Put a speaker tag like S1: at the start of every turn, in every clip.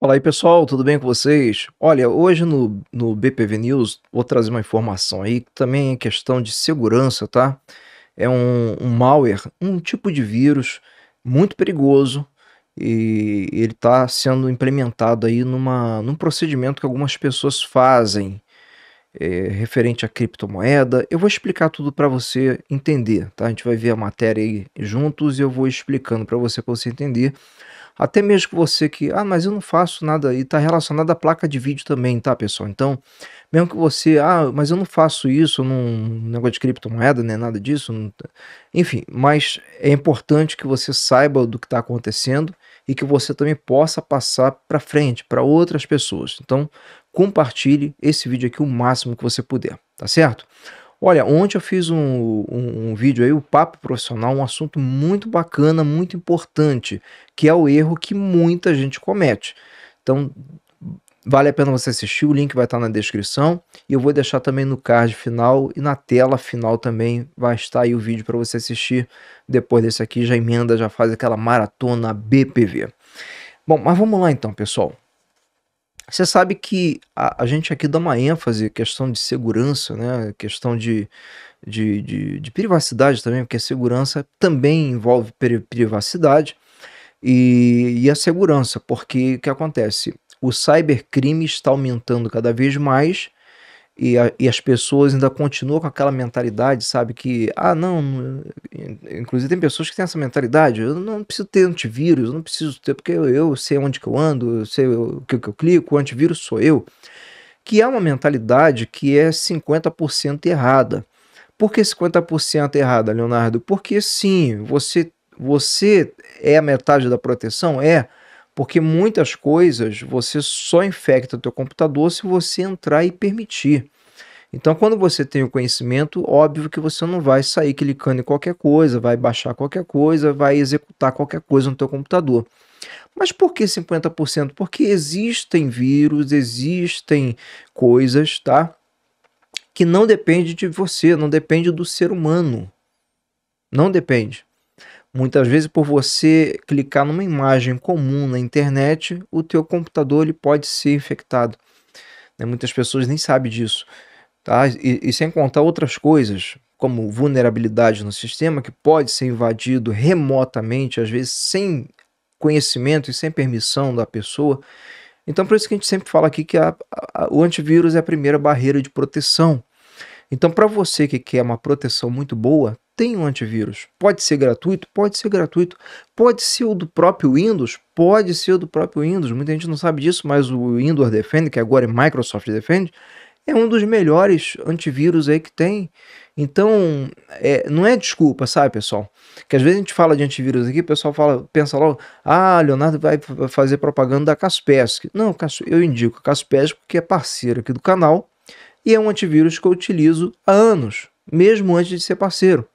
S1: Fala aí pessoal, tudo bem com vocês? Olha, hoje no, no BPV News vou trazer uma informação aí que também é questão de segurança, tá? É um, um malware, um tipo de vírus muito perigoso e ele está sendo implementado aí numa, num procedimento que algumas pessoas fazem é, referente à criptomoeda. Eu vou explicar tudo para você entender, tá? A gente vai ver a matéria aí juntos e eu vou explicando para você para você entender até mesmo você que, ah, mas eu não faço nada, e está relacionado à placa de vídeo também, tá, pessoal? Então, mesmo que você, ah, mas eu não faço isso num negócio de criptomoeda, nem nada disso, não... enfim, mas é importante que você saiba do que está acontecendo e que você também possa passar para frente, para outras pessoas. Então, compartilhe esse vídeo aqui o máximo que você puder, tá certo? Olha, ontem eu fiz um, um, um, vídeo aí, o Papo Profissional, um assunto muito bacana, muito importante, que é o erro que muita gente comete. Então, vale a pena você assistir, o link vai estar na descrição e eu vou deixar também no card final e na tela final também vai estar aí o vídeo para você assistir. Depois desse aqui, já emenda, já faz aquela maratona BPV. Bom, mas vamos lá então, pessoal. Você sabe que a, a, gente aqui dá uma ênfase questão de segurança, né? questão de, de, de, de privacidade também, porque a segurança também envolve privacidade e, e a segurança, porque o que acontece? O cybercrime está aumentando cada vez mais e, a, e, as pessoas ainda continuam com aquela mentalidade, sabe? Que, ah, não. Inclusive, tem pessoas que têm essa mentalidade. Eu não preciso ter antivírus, eu não preciso ter, porque eu, eu sei onde que eu ando, eu sei o que, que eu clico, o antivírus sou eu. Que é uma mentalidade que é 50% errada. Por que 50% errada, Leonardo? Porque sim, você, você é a metade da proteção? É. Porque muitas coisas você só infecta o teu computador se você entrar e permitir. Então, quando você tem o conhecimento, óbvio que você não vai sair clicando em qualquer coisa, vai baixar qualquer coisa, vai executar qualquer coisa no teu computador. Mas por que 50%? Porque existem vírus, existem coisas, tá? Que não depende de você, não depende do ser humano. Não depende. Muitas vezes, por você clicar numa imagem comum na internet, o teu computador ele pode ser infectado. Né? Muitas pessoas nem sabem disso. Tá? E, e sem contar outras coisas, como vulnerabilidade no sistema, que pode ser invadido remotamente, às vezes sem conhecimento e sem permissão da pessoa. Então, por isso que a gente sempre fala aqui que a, a, o antivírus é a primeira barreira de proteção. Então, para você que quer uma proteção muito boa, tem um antivírus. Pode ser gratuito? Pode ser gratuito. Pode ser o do próprio Windows? Pode ser o do próprio Windows. Muita gente não sabe disso, mas o Windows Defender, que agora é Microsoft Defender, é um dos melhores antivírus aí que tem. Então, é, não é desculpa, sabe, pessoal? Que às vezes a gente fala de antivírus aqui, o pessoal fala, pensa logo, ah, Leonardo vai fazer propaganda da Kaspersky. Não, eu indico a Kaspersky porque é parceiro aqui do canal e é um antivírus que eu utilizo há anos, mesmo antes de ser parceiro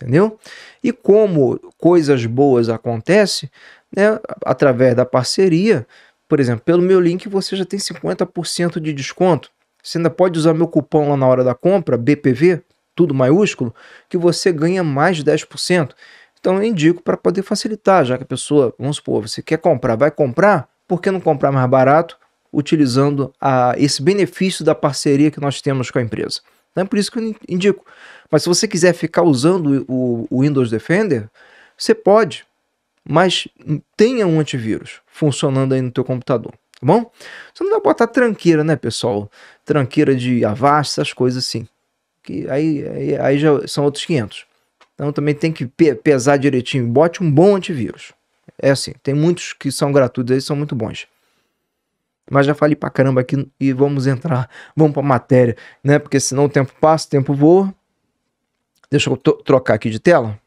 S1: entendeu? E como coisas boas acontecem, né, através da parceria, por exemplo, pelo meu link você já tem 50% de desconto. Você ainda pode usar meu cupom lá na hora da compra, BPV, tudo maiúsculo, que você ganha mais de 10%. Então eu indico para poder facilitar, já que a pessoa, vamos supor, você quer comprar, vai comprar, por que não comprar mais barato utilizando a, esse benefício da parceria que nós temos com a empresa? Então é por isso que eu indico. Mas se você quiser ficar usando o, o Windows Defender, você pode, mas tenha um antivírus funcionando aí no teu computador, tá bom? Você não vai botar tranqueira, né, pessoal? Tranqueira de Avast, essas coisas assim. Que aí, aí, aí já são outros 500. Então também tem que pesar direitinho. Bote um bom antivírus. É assim, tem muitos que são gratuitos aí, são muito bons. Mas já falei pra caramba aqui e vamos entrar, vamos pra matéria, né? Porque senão o tempo passa, o tempo voa. Deixa eu trocar aqui de tela.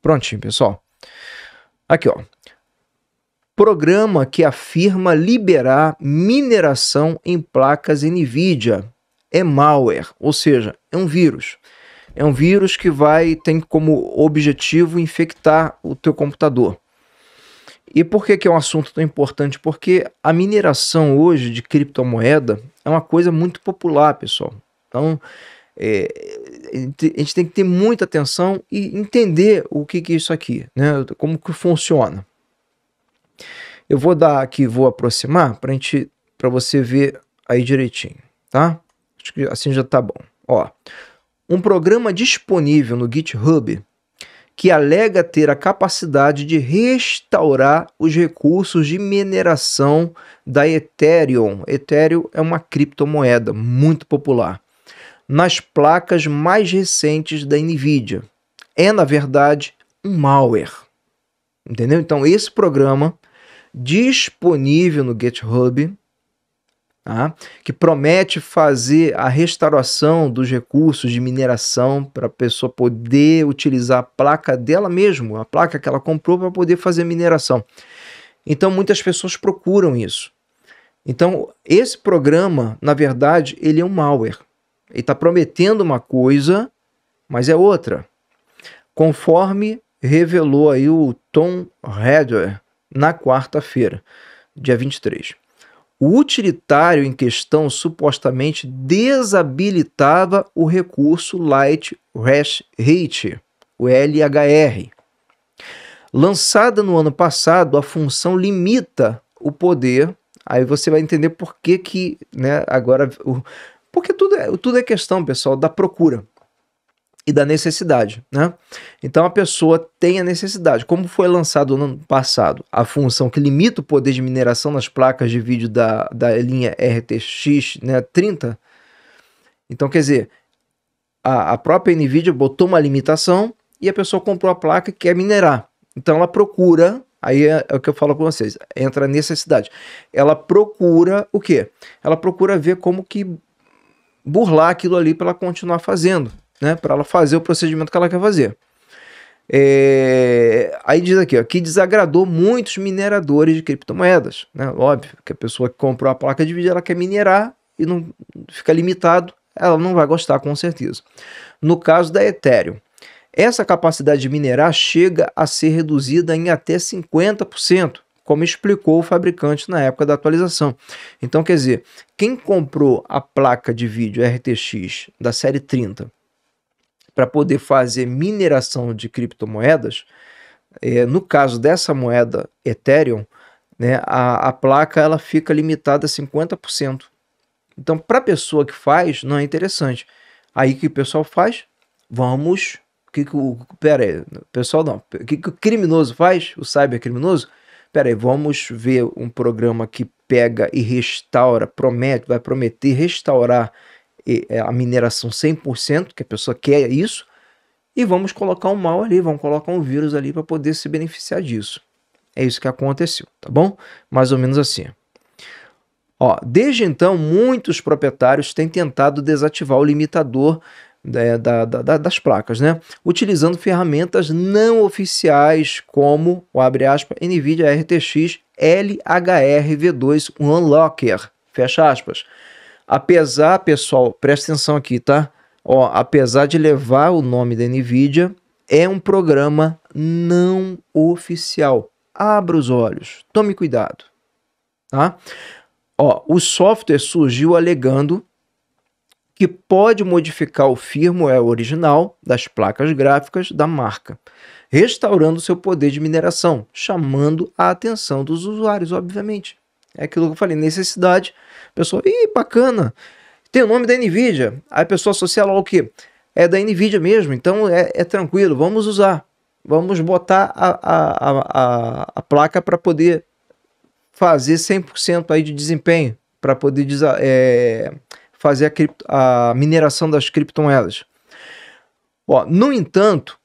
S1: Prontinho, pessoal. Aqui, ó. Programa que afirma liberar mineração em placas NVIDIA. É malware, ou seja, é um vírus. É um vírus que vai tem como objetivo infectar o teu computador. E por que, que é um assunto tão importante? Porque a mineração hoje de criptomoeda é uma coisa muito popular, pessoal. Então, é, a gente tem que ter muita atenção e entender o que, que é isso aqui, né? como que funciona. Eu vou dar aqui, vou aproximar para gente, para você ver aí direitinho, tá? Acho que assim já tá bom. Ó, um programa disponível no GitHub que alega ter a capacidade de restaurar os recursos de mineração da Ethereum. Ethereum é uma criptomoeda muito popular. Nas placas mais recentes da Nvidia. É, na verdade, um malware. Entendeu? Então, esse programa disponível no GitHub Tá? que promete fazer a restauração dos recursos de mineração para a pessoa poder utilizar a placa dela mesmo, a placa que ela comprou para poder fazer mineração. Então muitas pessoas procuram isso. Então esse programa, na verdade, ele é um malware. Ele está prometendo uma coisa, mas é outra. Conforme revelou aí o Tom Redder na quarta-feira, dia 23. O utilitário em questão supostamente desabilitava o recurso Light Hash Rate, o LHR. Lançada no ano passado, a função limita o poder. Aí você vai entender por que, que né, agora. O, porque tudo é, tudo é questão, pessoal, da procura e da necessidade, né? Então a pessoa tem a necessidade. Como foi lançado no ano passado a função que limita o poder de mineração nas placas de vídeo da, da linha RTX né, 30, então quer dizer, a, a própria NVIDIA botou uma limitação e a pessoa comprou a placa e quer minerar. Então ela procura, aí é, é o que eu falo com vocês, entra a necessidade. Ela procura o quê? Ela procura ver como que burlar aquilo ali para ela continuar fazendo né, para ela fazer o procedimento que ela quer fazer. É... Aí diz aqui, ó, que desagradou muitos mineradores de criptomoedas. Né? Óbvio que a pessoa que comprou a placa de vídeo ela quer minerar e não fica limitado, ela não vai gostar com certeza. No caso da Ethereum, essa capacidade de minerar chega a ser reduzida em até 50%, como explicou o fabricante na época da atualização. Então, quer dizer, quem comprou a placa de vídeo RTX da série 30 para poder fazer mineração de criptomoedas, é, no caso dessa moeda Ethereum, né, a, a placa ela fica limitada a 50%. Então, para a pessoa que faz, não é interessante. Aí que o pessoal faz? Vamos. Que que o, pera aí, pessoal não. O que, que o criminoso faz? O cybercriminoso? Pera aí, vamos ver um programa que pega e restaura, promete, vai prometer restaurar a mineração 100%, que a pessoa quer isso, e vamos colocar um mal ali, vamos colocar um vírus ali para poder se beneficiar disso. É isso que aconteceu, tá bom? Mais ou menos assim. Ó, desde então, muitos proprietários têm tentado desativar o limitador né, da, da, das placas, né? Utilizando ferramentas não oficiais como o abre aspas, NVIDIA RTX LHR V2 Unlocker, fecha aspas, Apesar, pessoal, presta atenção aqui, tá? Ó, apesar de levar o nome da Nvidia, é um programa não oficial. Abra os olhos, tome cuidado, tá? Ó, o software surgiu alegando que pode modificar o firmware original das placas gráficas da marca, restaurando seu poder de mineração, chamando a atenção dos usuários, obviamente. É aquilo que eu falei, necessidade pessoa, ih, bacana, tem o nome da NVIDIA. Aí a pessoa associa lá o quê? É da NVIDIA mesmo, então é, é tranquilo, vamos usar. Vamos botar a, a, a, a placa para poder fazer 100% aí de desempenho, para poder é, fazer a, cripto, a mineração das criptomoedas. Ó, no entanto,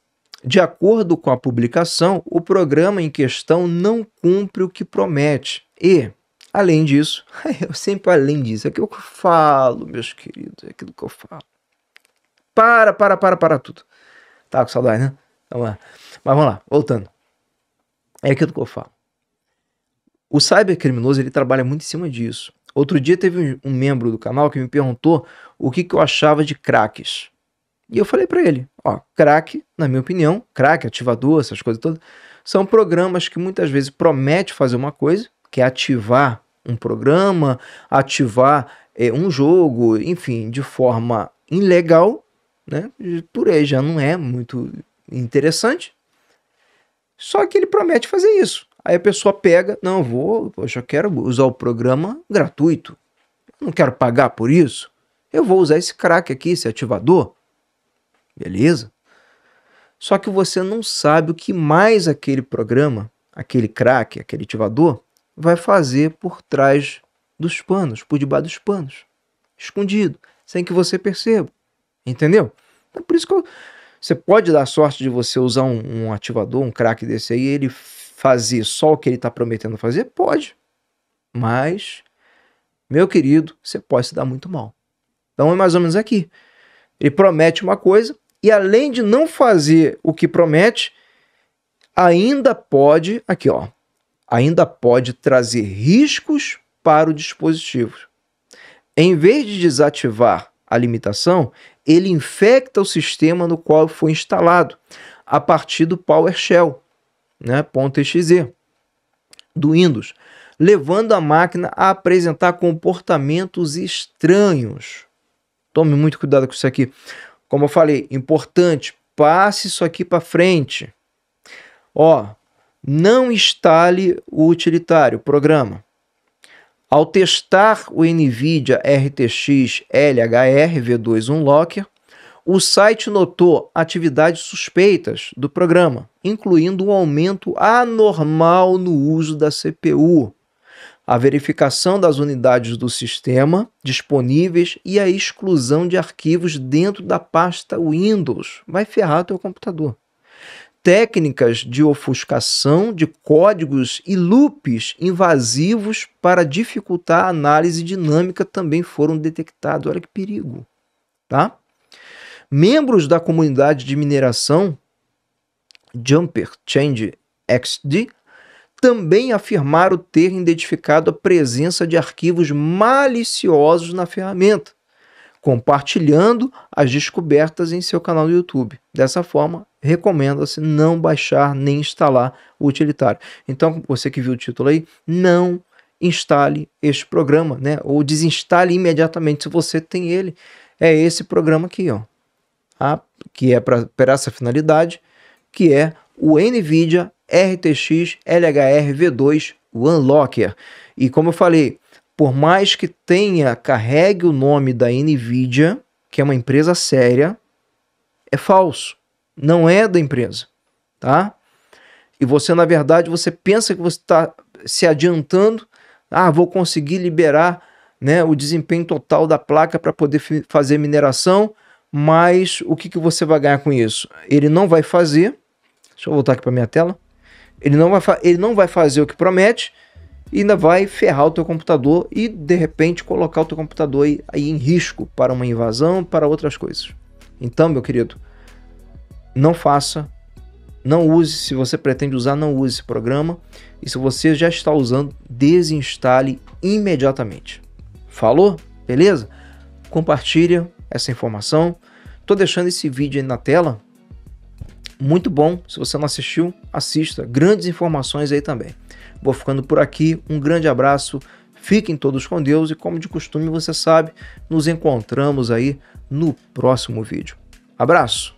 S1: de acordo com a publicação, o programa em questão não cumpre o que promete e Além disso, eu sempre além disso, é aquilo que eu falo, meus queridos, é aquilo que eu falo. Para, para, para, para tudo. Tá com saudade, né? Vamos lá. Mas vamos lá, voltando. É aquilo que eu falo. O cybercriminoso, ele trabalha muito em cima disso. Outro dia teve um, membro do canal que me perguntou o que, que eu achava de craques. E eu falei para ele, ó, crack, na minha opinião, crack, ativador, essas coisas todas, são programas que muitas vezes prometem fazer uma coisa que é ativar um programa, ativar é, um jogo, enfim, de forma ilegal, né? Por aí já não é muito interessante. Só que ele promete fazer isso. Aí a pessoa pega, não, vou, eu quero usar o programa gratuito. Não quero pagar por isso. Eu vou usar esse crack aqui, esse ativador. Beleza? Só que você não sabe o que mais aquele programa, aquele crack, aquele ativador, vai fazer por trás dos panos, por debaixo dos panos, escondido, sem que você perceba. Entendeu? É por isso que eu, você pode dar sorte de você usar um, um ativador, um crack desse aí, ele fazer só o que ele está prometendo fazer? Pode. Mas, meu querido, você pode se dar muito mal. Então é mais ou menos aqui. Ele promete uma coisa, e além de não fazer o que promete, ainda pode, aqui ó, ainda pode trazer riscos para o dispositivo. Em vez de desativar a limitação, ele infecta o sistema no qual foi instalado a partir do PowerShell, né, .exe, do Windows, levando a máquina a apresentar comportamentos estranhos. Tome muito cuidado com isso aqui. Como eu falei, importante, passe isso aqui para frente. Ó, não instale o utilitário, programa. Ao testar o NVIDIA RTX LHR V2 Unlocker, o site notou atividades suspeitas do programa, incluindo um aumento anormal no uso da CPU a verificação das unidades do sistema disponíveis e a exclusão de arquivos dentro da pasta Windows. Vai ferrar teu computador. Técnicas de ofuscação de códigos e loops invasivos para dificultar a análise dinâmica também foram detectados. Olha que perigo, tá? Membros da comunidade de mineração Jumper Change XD também afirmaram ter identificado a presença de arquivos maliciosos na ferramenta, compartilhando as descobertas em seu canal do YouTube. Dessa forma, recomenda-se não baixar nem instalar o utilitário. Então, você que viu o título aí, não instale este programa, né? Ou desinstale imediatamente se você tem ele. É esse programa aqui, ó. A, que é para essa finalidade, que é o NVIDIA RTX LHR V2 Unlocker. E como eu falei, por mais que tenha, carregue o nome da Nvidia, que é uma empresa séria, é falso. Não é da empresa, tá? E você, na verdade, você pensa que você está se adiantando. Ah, vou conseguir liberar né, o desempenho total da placa para poder fazer mineração, mas o que, que você vai ganhar com isso? Ele não vai fazer. Deixa eu voltar aqui para minha tela. Ele não vai, ele não vai fazer o que promete e ainda vai ferrar o teu computador e de repente colocar o teu computador aí, aí em risco para uma invasão, para outras coisas. Então, meu querido, não faça, não use, se você pretende usar, não use esse programa. E se você já está usando, desinstale imediatamente. Falou? Beleza? Compartilha essa informação. Estou deixando esse vídeo aí na tela muito bom. Se você não assistiu, assista. Grandes informações aí também. Vou ficando por aqui. Um grande abraço. Fiquem todos com Deus e, como de costume, você sabe, nos encontramos aí no próximo vídeo. Abraço!